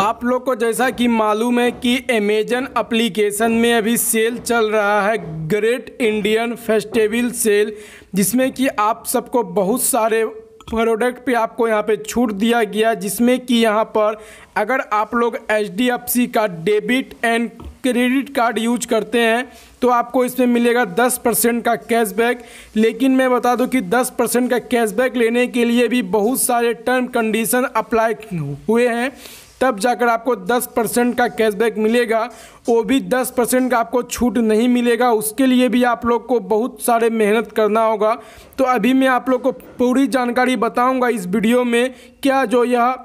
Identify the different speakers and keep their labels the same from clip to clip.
Speaker 1: आप लोग को जैसा कि मालूम है कि अमेजन एप्लीकेशन में अभी सेल चल रहा है ग्रेट इंडियन फेस्टिवल सेल जिसमें कि आप सबको बहुत सारे प्रोडक्ट पे आपको यहाँ पे छूट दिया गया, जिसमें कि यहाँ पर अगर आप लोग एचडीएफसी का debit and credit card use करते हैं तो आपको इसमें मिलेगा 10 परसेंट का कैशबैक लेकिन मैं बता दूँ कि 10 परसेंट का कैशबैक लेने के लिए भी बहुत सारे टर्म कंडीशन अप्लाई हुए हैं। तब जाकर आपको 10 परसेंट का कैशबैक मिलेगा, वो भी 10 परसेंट का आपको छूट नहीं मिलेगा। उसके लिए भी आप लोग को बहुत सारे मेहनत करना होगा। तो अभी मैं आप लोग को पूरी जानकारी बताऊँगा इस वीडियो में, क्या जो यह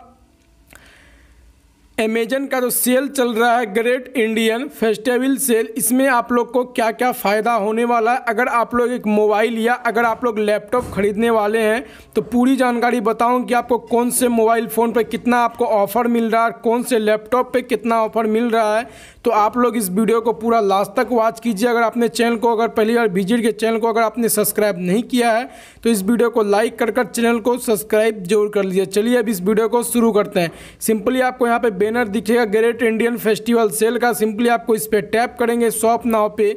Speaker 1: अमेजन का जो सेल चल रहा है ग्रेट इंडियन फेस्टिवल सेल इसमें आप लोग को क्या क्या फ़ायदा होने वाला है? अगर आप लोग एक मोबाइल या अगर आप लोग लैपटॉप ख़रीदने वाले हैं तो पूरी जानकारी बताऊँ कि आपको कौन से मोबाइल फ़ोन पे कितना आपको ऑफ़र मिल रहा है, कौन से लैपटॉप पे कितना ऑफ़र मिल रहा है तो आप लोग इस वीडियो को पूरा लास्ट तक वॉच कीजिए। अगर आपने चैनल को अगर पहली बार विज़िट के चैनल को अगर आपने सब्सक्राइब नहीं किया है तो इस वीडियो को लाइक कर चैनल को सब्सक्राइब ज़रूर कर लीजिए। चलिए अब इस वीडियो को शुरू करते हैं। सिंपली आपको यहाँ पे बैनर दिखेगा ग्रेट इंडियन फेस्टिवल सेल का। सिंपली आपको इस पर टैप करेंगे शॉप नाव पे।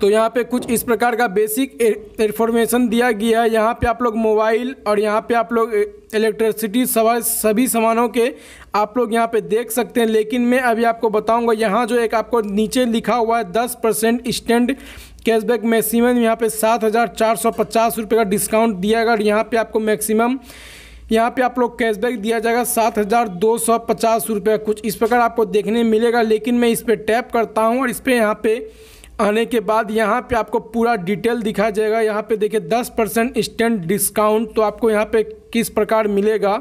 Speaker 1: तो यहाँ पे कुछ इस प्रकार का बेसिक इन्फॉर्मेशन दिया गया है। यहाँ पे आप लोग मोबाइल और यहाँ पे आप लोग इलेक्ट्रिसिटी सवा सभी सामानों के आप लोग यहाँ पे देख सकते हैं। लेकिन मैं अभी आपको बताऊँगा, यहाँ जो एक आपको नीचे लिखा हुआ है, दस परसेंट स्टैंड कैशबैक मैक्सिमम यहाँ पे सात हज़ार चार सौ पचास रुपये का डिस्काउंट दिया गया और यहाँ पे आपको मैक्सिमम यहाँ पे आप लोग कैशबैक दिया जाएगा सात हज़ार दो सौ पचास रुपये कुछ इस प्रकार आपको देखने मिलेगा, लेकिन मैं इस पर टैप करता हूँ और इस पर यहाँ पे आने के बाद यहाँ पे आपको पूरा डिटेल दिखाया जाएगा। यहाँ पे देखिए दस परसेंट इंस्टेंट डिस्काउंट तो आपको यहाँ पे किस प्रकार मिलेगा?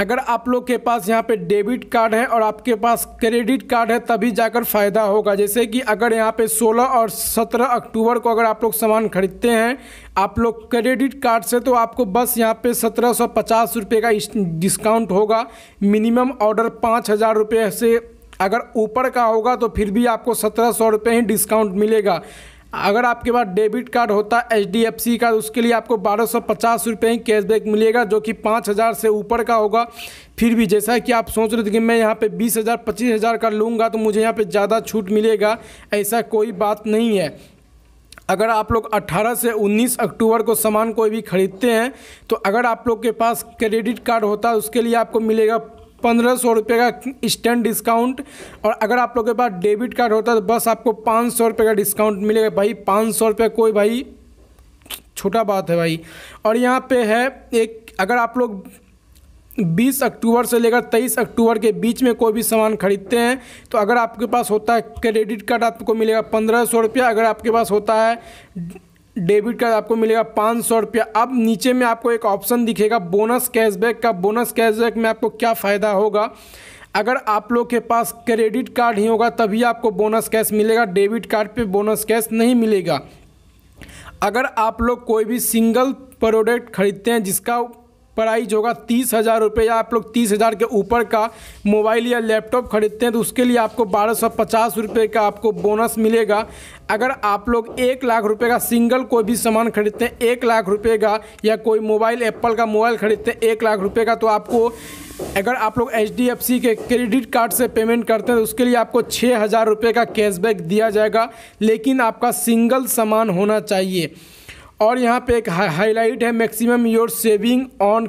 Speaker 1: अगर आप लोग के पास यहाँ पे डेबिट कार्ड है और आपके पास क्रेडिट कार्ड है, तभी जाकर फ़ायदा होगा। जैसे कि अगर यहाँ पे 16 और 17 अक्टूबर को अगर आप लोग सामान खरीदते हैं, आप लोग क्रेडिट कार्ड से तो आपको बस यहाँ पे सत्रह सौ पचास रुपये का डिस्काउंट होगा। मिनिमम ऑर्डर पाँच हज़ार रुपये से अगर ऊपर का होगा तो फिर भी आपको सत्रह सौ रुपये ही डिस्काउंट मिलेगा। अगर आपके पास डेबिट कार्ड होता है एचडीएफसी का उसके लिए आपको बारह सौ पचास रुपये ही कैशबैक मिलेगा, जो कि पाँच हज़ार से ऊपर का होगा। फिर भी जैसा कि आप सोच रहे थे कि मैं यहाँ पे बीस हज़ार, पच्चीस हज़ार का लूँगा तो मुझे यहाँ पे ज़्यादा छूट मिलेगा। ऐसा कोई बात नहीं है। अगर आप लोग 18 से 19 अक्टूबर को सामान कोई भी खरीदते हैं तो अगर आप लोग के पास क्रेडिट कार्ड होता है उसके लिए आपको मिलेगा पंद्रह सौ रुपये का स्टैंड डिस्काउंट और अगर आप लोग के पास डेबिट कार्ड होता है तो बस आपको पाँच सौ रुपये का डिस्काउंट मिलेगा। भाई, पाँच सौ रुपये कोई भाई, छोटा बात है भाई। और यहाँ पे है एक, अगर आप लोग 20 अक्टूबर से लेकर 23 अक्टूबर के बीच में कोई भी सामान खरीदते हैं तो अगर आपके पास होता है क्रेडिट कार्ड आपको मिलेगा पंद्रह सौ रुपया। अगर आपके पास होता है डेबिट कार्ड आपको मिलेगा पाँच सौ रुपया। अब नीचे में आपको एक ऑप्शन दिखेगा बोनस कैशबैक का। बोनस कैशबैक में आपको क्या फ़ायदा होगा? अगर आप लोग के पास क्रेडिट कार्ड ही होगा, तभी आपको बोनस कैश मिलेगा। डेबिट कार्ड पे बोनस कैश नहीं मिलेगा। अगर आप लोग कोई भी सिंगल प्रोडक्ट खरीदते हैं, जिसका प्राइज होगा तीस हज़ार रुपये या आप लोग तीस हज़ार के ऊपर का मोबाइल या लैपटॉप खरीदते हैं तो उसके लिए आपको बारह सौ पचास रुपये का आपको बोनस मिलेगा। अगर आप लोग एक लाख रुपए का सिंगल कोई भी सामान खरीदते हैं, एक लाख रुपए का या कोई मोबाइल, एप्पल का मोबाइल खरीदते हैं, एक लाख रुपए का तो आपको अगर आप लोग HDFC के क्रेडिट कार्ड से पेमेंट करते हैं तो उसके लिए आपको छः हज़ार रुपये का कैशबैक दिया जाएगा। लेकिन आपका सिंगल सामान होना चाहिए। और यहाँ पे एक हाईलाइट है maximum your saving on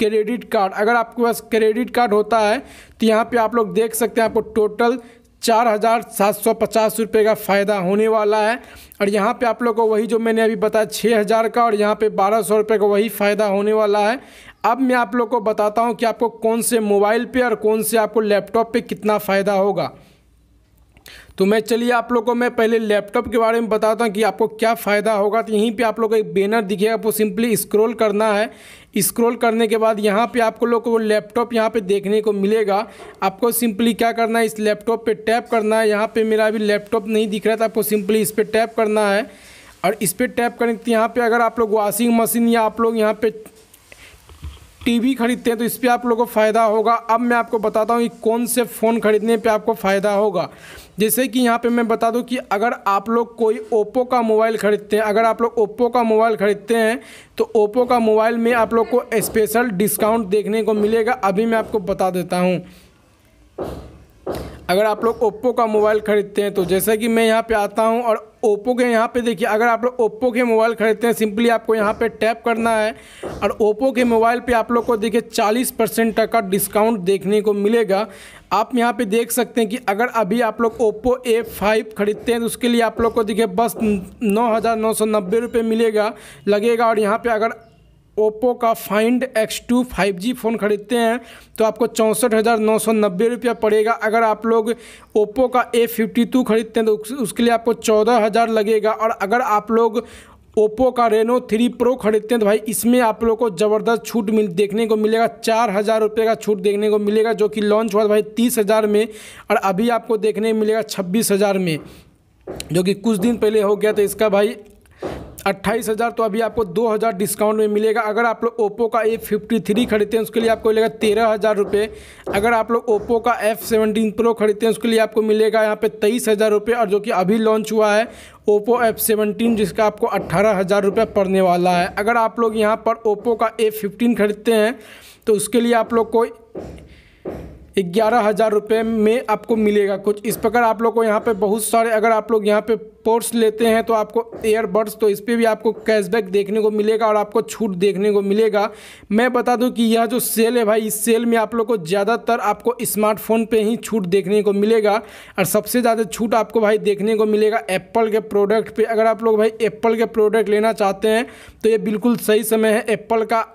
Speaker 1: credit card अगर आपके पास क्रेडिट कार्ड होता है तो यहाँ पे आप लोग देख सकते हैं, आपको टोटल चार हज़ार सात सौ पचास रुपये का फ़ायदा होने वाला है। और यहाँ पे आप लोग को वही जो मैंने अभी बताया छः हज़ार का और यहाँ पे बारह सौ रुपये का वही फ़ायदा होने वाला है। अब मैं आप लोग को बताता हूँ कि आपको कौन से मोबाइल पे और कौन से आपको लैपटॉप पे कितना फ़ायदा होगा। तो मैं चलिए आप लोग को मैं पहले लैपटॉप के बारे में बताता हूँ कि आपको क्या फ़ायदा होगा। तो यहीं पे आप लोग को एक बैनर दिखेगा आपको सिंपली स्क्रॉल करना है। स्क्रॉल करने के बाद यहाँ पे आपको लोग को लैपटॉप यहाँ पे देखने को मिलेगा। आपको सिंपली क्या करना है, इस लैपटॉप पे टैप करना है। यहाँ पे मेरा अभी लैपटॉप नहीं दिख रहा था आपको सिंपली इस पर टैप करना है। और इस पर टैप करें तो यहाँ पर अगर आप लोग वॉशिंग मशीन या आप लोग यहाँ पर टीवी खरीदते हैं तो इस पर आप लोगों को फ़ायदा होगा। अब मैं आपको बताता हूँ कि कौन से फ़ोन खरीदने पे आपको फ़ायदा होगा। जैसे कि यहाँ पे मैं बता दूँ कि अगर आप लोग कोई ओप्पो का मोबाइल खरीदते हैं, अगर आप लोग ओप्पो का मोबाइल खरीदते हैं तो ओप्पो का मोबाइल में आप लोग को स्पेशल डिस्काउंट देखने को मिलेगा। अभी मैं आपको बता देता हूँ। अगर आप लोग ओप्पो का मोबाइल ख़रीदते हैं तो जैसा कि मैं यहाँ पे आता हूँ और ओप्पो के यहाँ पे देखिए, अगर आप लोग ओप्पो के मोबाइल ख़रीदते हैं, सिंपली आपको यहाँ पे टैप करना है और ओप्पो के मोबाइल पे आप लोग को देखिए 40 परसेंट तक का डिस्काउंट देखने को मिलेगा। आप यहाँ पे देख सकते हैं कि अगर अभी आप लोग ओप्पो ए फाइव खरीदते हैं तो उसके लिए आप लोग को देखिए बस नौ हज़ार नौ सौ नब्बे रुपये मिलेगा, लगेगा। और यहाँ पर अगर ओप्पो का find X two five G phone ख़रीदते हैं तो आपको चौंसठ हज़ार नौ सौ नब्बे रुपया पड़ेगा। अगर आप लोग ओप्पो का ए फिफ्टी टू खरीदते हैं तो उसके लिए आपको चौदह हज़ार लगेगा। और अगर आप लोग ओप्पो का रेनो थ्री प्रो खरीदते हैं तो भाई, इसमें आप लोग को ज़बरदस्त छूट मिल, देखने को मिलेगा। चार हज़ार रुपये का छूट देखने को मिलेगा, जो कि लॉन्च हुआ भाई तीस हज़ार में, और अभी आपको देखने को मिलेगा छब्बीस हज़ार में, जो कि कुछ दिन पहले हो गया तो इसका भाई अट्ठाईस हज़ार तो अभी आपको दो हज़ार डिस्काउंट में मिलेगा। अगर आप लोग ओप्पो का ए फिफ्टी थ्री खरीदते हैं, उसके लिए आपको मिलेगा तेरह हज़ार रुपये अगर आप लोग ओप्पो का एफ़ सेवनटीन प्रो खरीदते हैं, उसके लिए आपको मिलेगा यहाँ पे तेईस हज़ार रुपये और जो कि अभी लॉन्च हुआ है ओप्पो एफ़ सेवनटीन जिसका आपको अट्ठारह हज़ार रुपये पड़ने वाला है। अगर आप लोग यहाँ पर ओप्पो का ए फिफ्टीन खरीदते हैं तो उसके लिए आप लोग को ग्यारह हज़ार रुपये में आपको मिलेगा कुछ। इस प्रकार आप लोग को यहाँ पे बहुत सारे, अगर आप लोग यहाँ पे पोर्ट्स लेते हैं तो आपको एयरबड्स तो इस पर भी आपको कैशबैक देखने को मिलेगा और आपको छूट देखने को मिलेगा। मैं बता दूँ कि यह जो सेल है भाई, इस सेल में आप लोग को ज़्यादातर आपको स्मार्टफ़ोन पे ही छूट देखने को मिलेगा और सबसे ज़्यादा छूट आपको भाई देखने को मिलेगा एप्पल के प्रोडक्ट पर अगर आप लोग भाई एप्पल के प्रोडक्ट लेना चाहते हैं तो ये बिल्कुल सही समय है। एप्पल का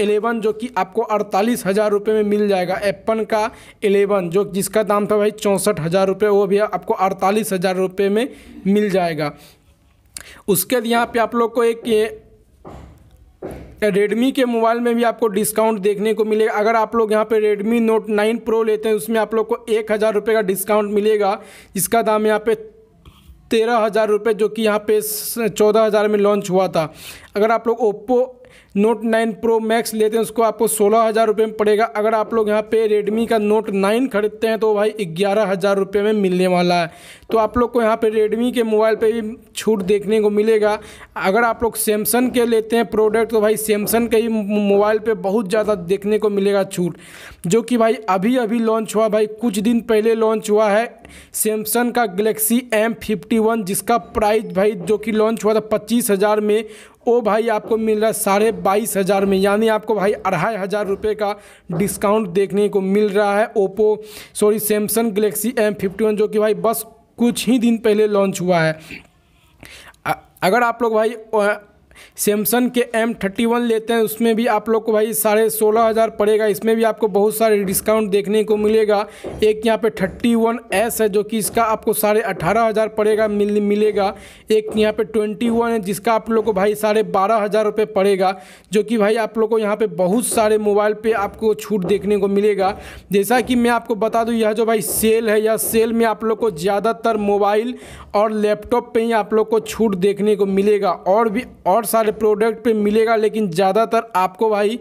Speaker 1: एलेवन जो कि आपको अड़तालीस हज़ार रुपये में मिल जाएगा। एप्पन का एलेवन जो जिसका दाम था भाई चौंसठ हज़ार रुपये वो भी आपको अड़तालीस हज़ार रुपये में मिल जाएगा। उसके बाद यहाँ पे आप लोग को एक ये रेडमी के मोबाइल में भी आपको डिस्काउंट देखने को मिलेगा। अगर आप लोग यहाँ पे रेडमी नोट नाइन प्रो लेते हैं, उसमें आप लोग को एक हज़ार रुपये का डिस्काउंट मिलेगा, जिसका दाम यहाँ पे तेरह हज़ार रुपये जो कि यहाँ पे चौदह हज़ार में लॉन्च हुआ था। अगर आप लोग Oppo note nine pro max लेते हैं, उसको आपको सोलह हज़ार रुपये में पड़ेगा। अगर आप लोग यहाँ पे रेडमी का नोट नाइन खरीदते हैं तो भाई ग्यारह हज़ार रुपये में मिलने वाला है। तो आप लोग को यहाँ पे रेडमी के मोबाइल पे भी छूट देखने को मिलेगा। अगर आप लोग सैमसंग के लेते हैं प्रोडक्ट तो भाई सैमसंग के ही मोबाइल पे बहुत ज़्यादा देखने को मिलेगा छूट। जो कि भाई अभी अभी लॉन्च हुआ, भाई कुछ दिन पहले लॉन्च हुआ है सैमसंग का गलेक्सी एम फिफ्टी वन जिसका प्राइस भाई जो कि लॉन्च हुआ था पच्चीस हज़ार में वो भाई, आपको मिल रहा है साढ़े बाईस हज़ार में, यानी आपको भाई अढ़ाई हज़ार रुपये का डिस्काउंट देखने को मिल रहा है Oppo sorry Samsung Galaxy M fifty one जो कि भाई बस कुछ ही दिन पहले लॉन्च हुआ है। अगर आप लोग भाई सैमसंग के एम थर्टी वन लेते हैं, उसमें भी आप लोग को भाई साढ़े सोलह हज़ार पड़ेगा। इसमें भी आपको बहुत सारे डिस्काउंट देखने को मिलेगा। एक यहाँ पे थर्टी वन एस है, जो कि इसका आपको साढ़े अठारह हज़ार पड़ेगा, मिल, मिलेगा। एक यहाँ पे ट्वेंटी वन है, जिसका आप लोग को भाई साढ़े बारह हज़ार रुपये पड़ेगा। जो कि भाई आप लोग को यहाँ पर बहुत सारे मोबाइल पर आपको छूट देखने को मिलेगा। जैसा कि मैं आपको बता दूँ, यह जो भाई सेल है, यह सेल में आप लोग को ज़्यादातर मोबाइल और लैपटॉप पर ही आप लोग को छूट देखने को मिलेगा। और भी, और बहुत सारे प्रोडक्ट पे मिलेगा, लेकिन ज़्यादातर आपको भाई,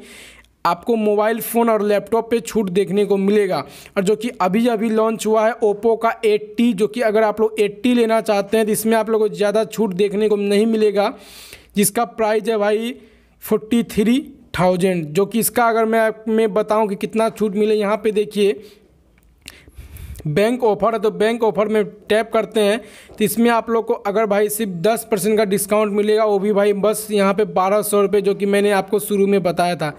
Speaker 1: आपको मोबाइल फ़ोन और लैपटॉप पे छूट देखने को मिलेगा। और जो कि अभी अभी लॉन्च हुआ है ओप्पो का 80 जो कि अगर आप लोग 80 लेना चाहते हैं तो इसमें आप लोगों को ज़्यादा छूट देखने को नहीं मिलेगा, जिसका प्राइस है भाई फोर्टी थ्री थाउज़ेंड जो कि इसका अगर मैं मैं बताऊँ कि कितना छूट मिले, यहाँ पे देखिए बैंक ऑफ़र है तो बैंक ऑफ़र में टैप करते हैं तो इसमें आप लोग को अगर भाई सिर्फ़ दस परसेंट का डिस्काउंट मिलेगा, वो भी भाई बस यहाँ पे बारह सौ रुपये जो कि मैंने आपको शुरू में बताया था।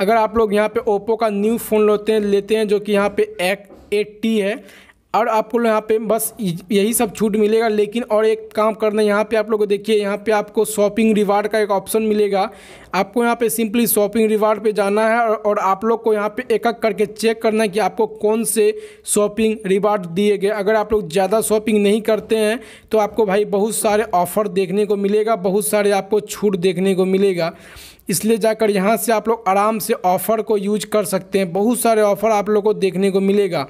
Speaker 1: अगर आप लोग यहाँ पे ओप्पो का न्यू फ़ोन लेते हैं लेते हैं, जो कि यहाँ पे एक एट्टी है और आपको यहाँ पे बस यही सब छूट मिलेगा लेकिन और एक काम करना है यहाँ पे आप लोग देखिए यहाँ पे आपको शॉपिंग रिवार्ड का एक ऑप्शन मिलेगा। आपको यहाँ पे सिंपली शॉपिंग रिवार्ड पे जाना है और, और आप लोग को यहाँ पे एक एक करके चेक करना है कि आपको कौन से शॉपिंग रिवार्ड दिए गए। अगर आप लोग ज़्यादा शॉपिंग नहीं करते हैं तो आपको भाई बहुत सारे ऑफ़र देखने को मिलेगा बहुत सारे आपको छूट देखने को मिलेगा। इसलिए जाकर यहाँ से आप लोग आराम से ऑफ़र को यूज़ कर सकते हैं। बहुत सारे ऑफ़र आप लोग को देखने को मिलेगा।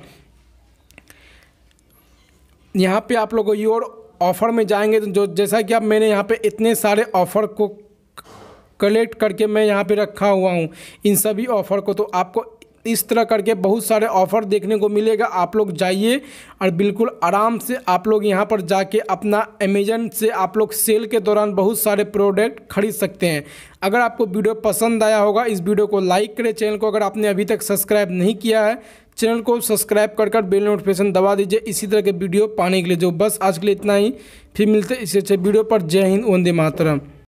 Speaker 1: यहाँ पे आप लोग योर ऑफ़र में जाएँगे तो जो, जैसा कि आप, मैंने यहाँ पे इतने सारे ऑफ़र को कलेक्ट करके मैं यहाँ पे रखा हुआ हूँ, इन सभी ऑफ़र को तो आपको इस तरह करके बहुत सारे ऑफ़र देखने को मिलेगा। आप लोग जाइए और बिल्कुल आराम से आप लोग यहाँ पर जाके अपना अमेजन से आप लोग सेल के दौरान बहुत सारे प्रोडक्ट खरीद सकते हैं। अगर आपको वीडियो पसंद आया होगा, इस वीडियो को लाइक करें चैनल को अगर आपने अभी तक सब्सक्राइब नहीं किया है चैनल को सब्सक्राइब कर कर बेल नोटिफिकेशन दबा दीजिए। इसी तरह के वीडियो पाने के लिए जो बस आज के लिए इतना ही। फिर मिलते इसी अच्छे वीडियो पर। जय हिंद, वंदे मातरम।